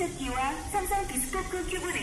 주식기 세척기와 삼성 비스코크 큐브 냉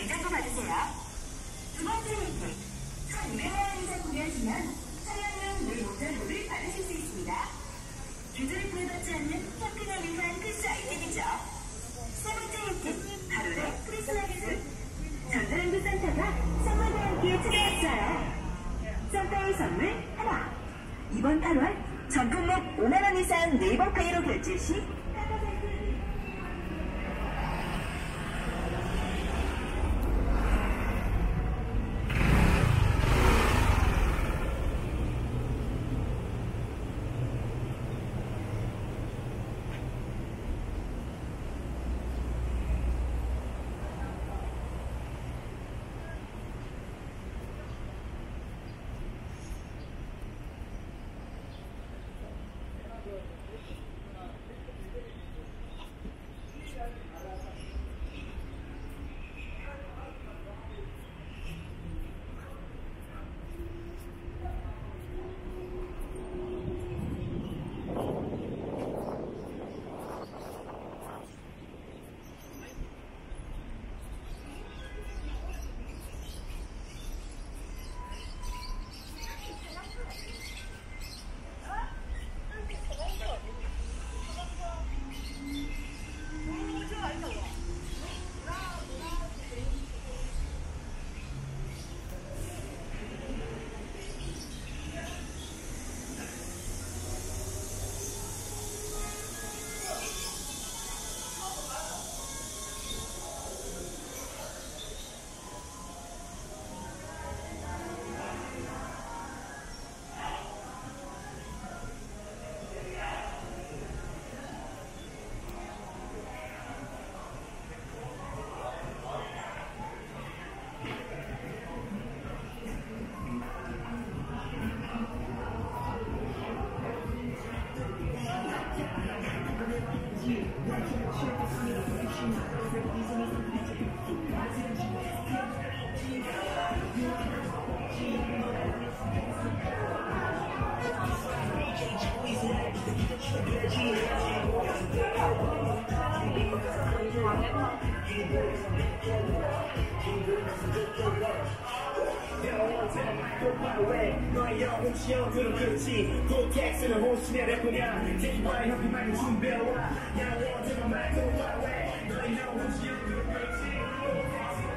지형들은 그렇지 고객스는 호신의 래퍼냐 제발 형이 많이 준비해와. 야 원제가 말고 와왜 너희 형 옵션 들어 그렇지. 고객스는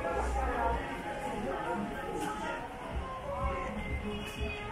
호신의 래퍼냐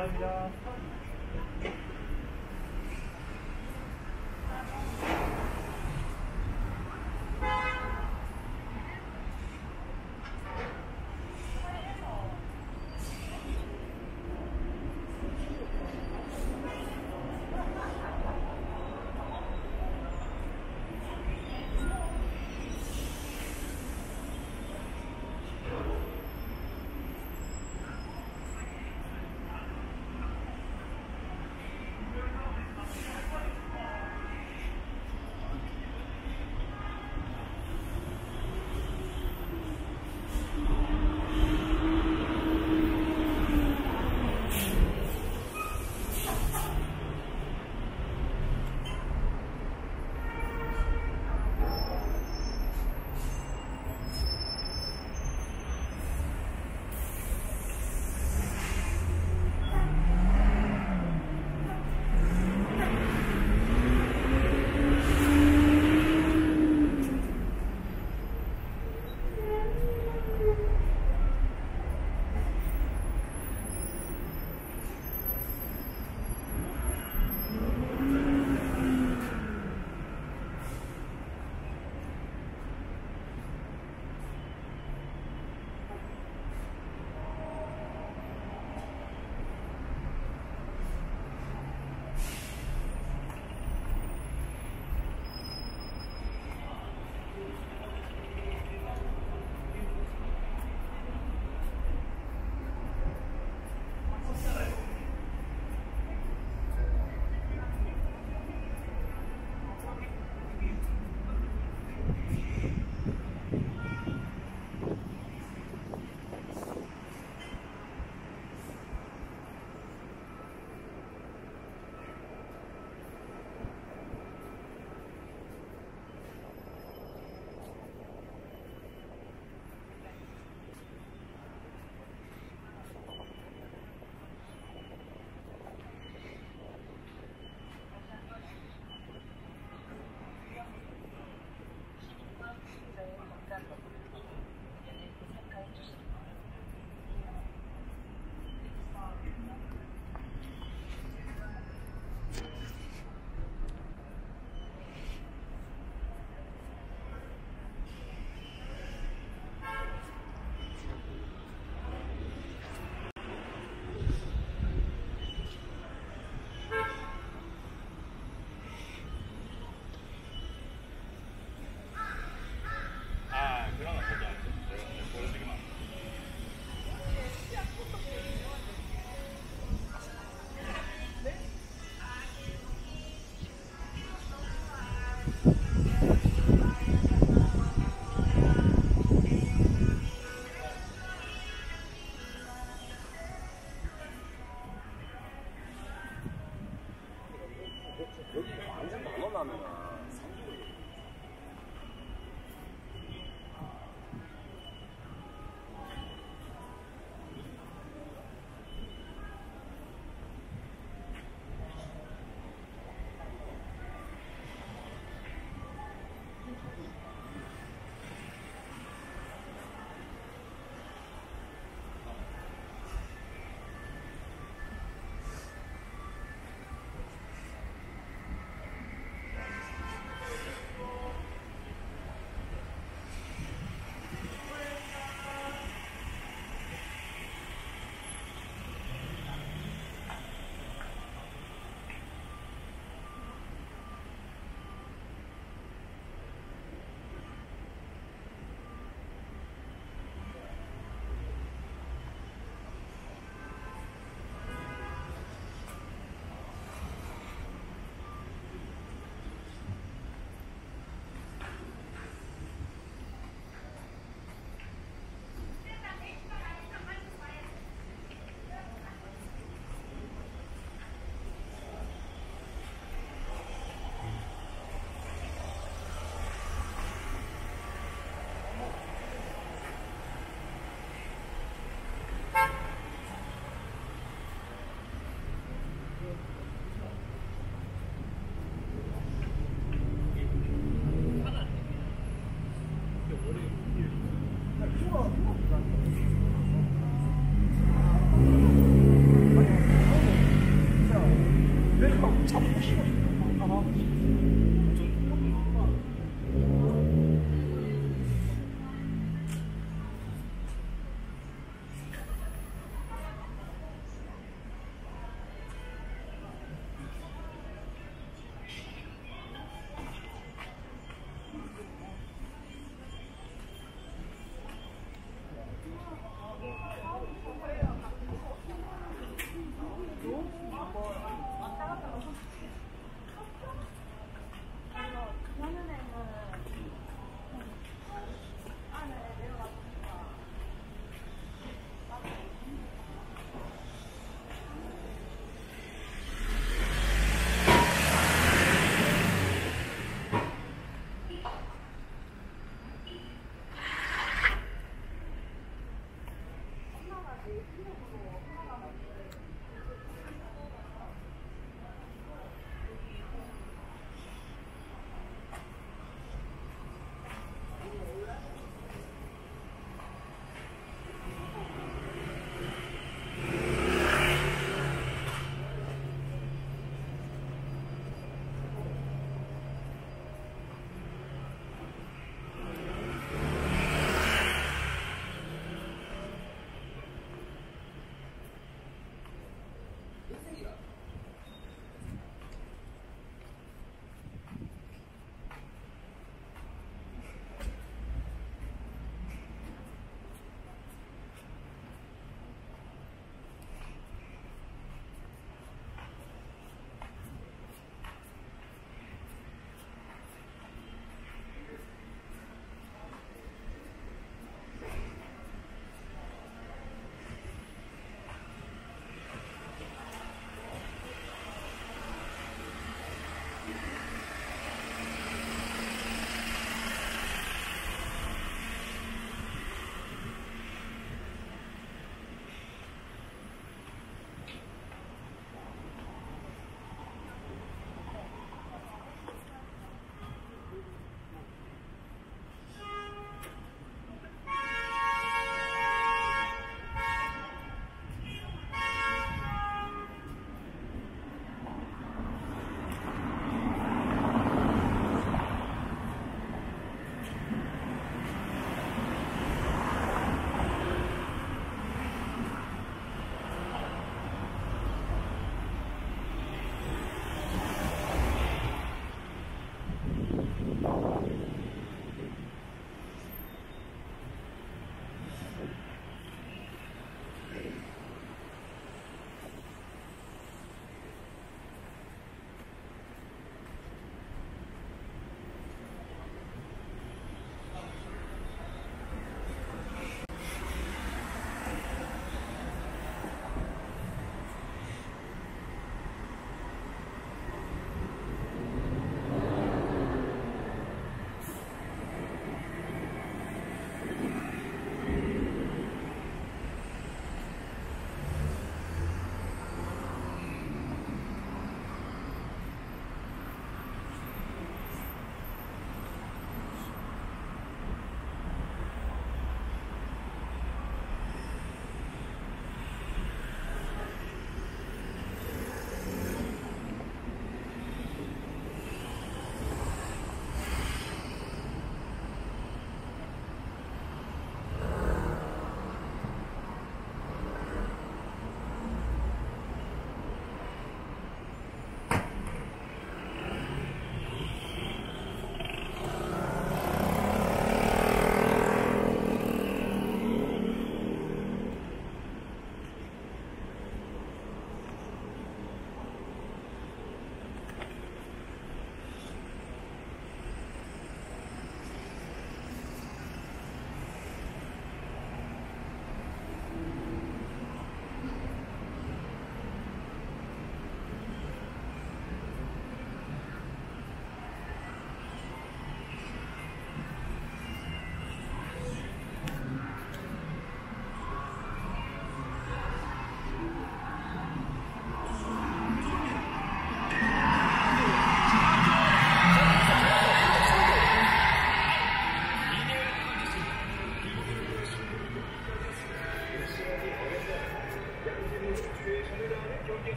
Love y'all.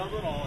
No, no.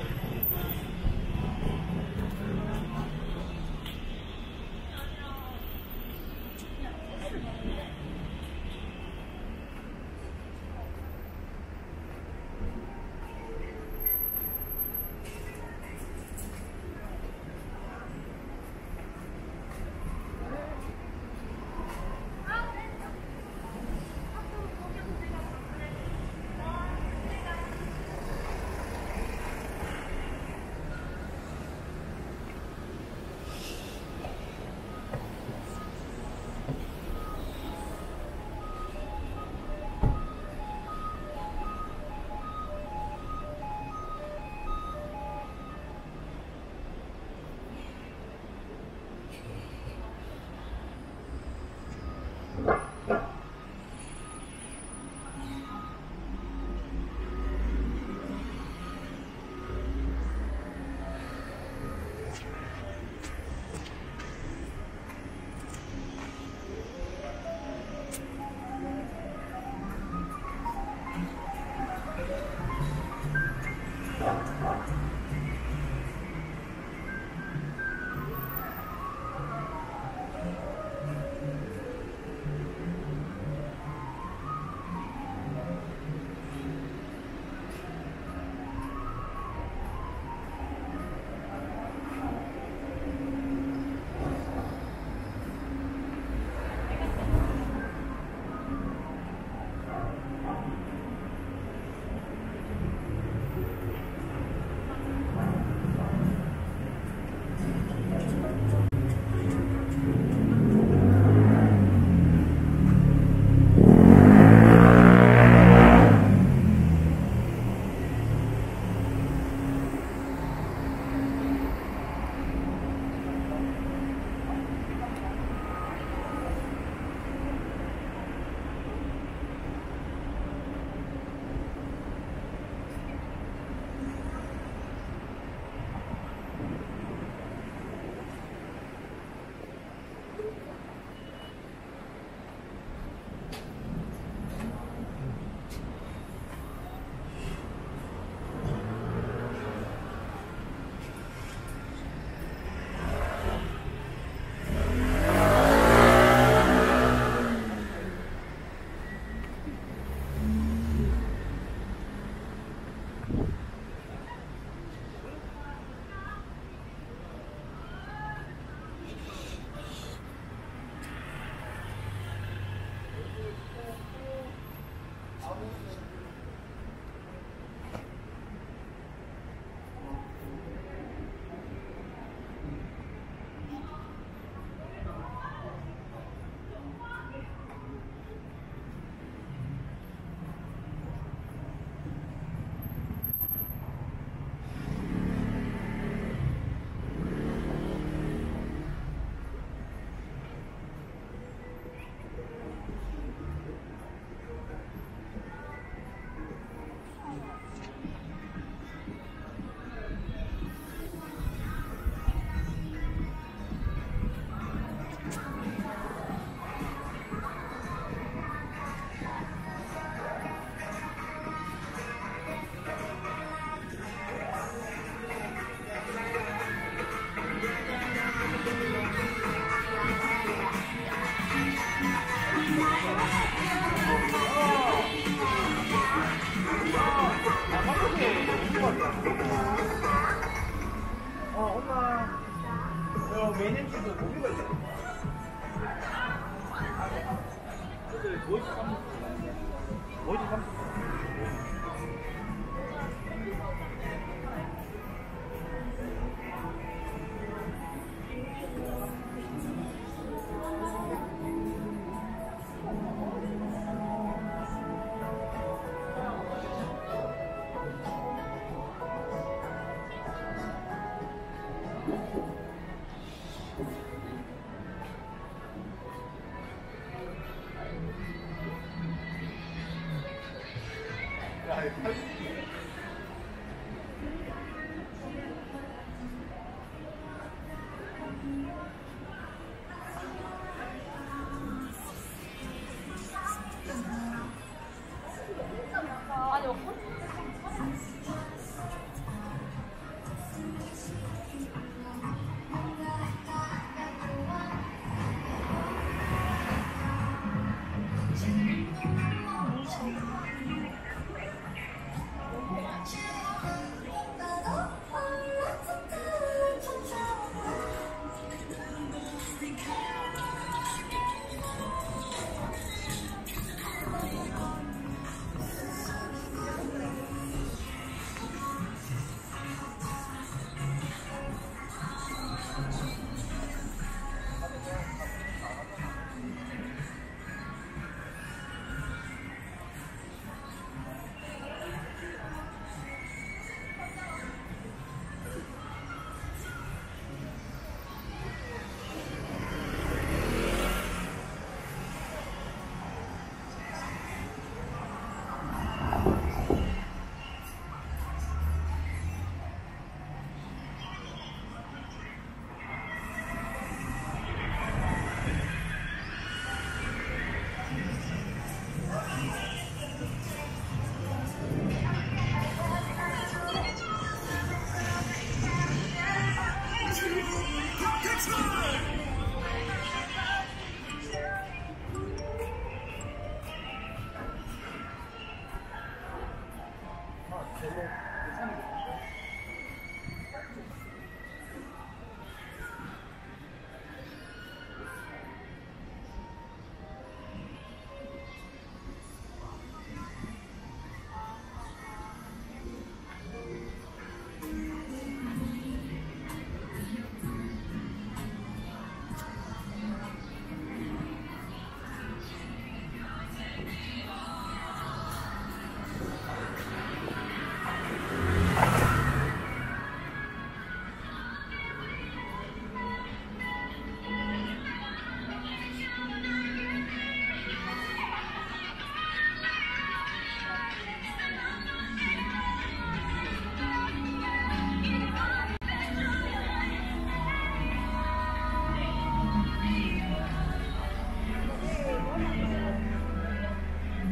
어, 엄마. 저 매년 주도 모기가 있어. 아, 뭐지? 뭐지?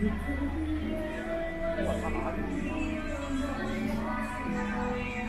Thank you.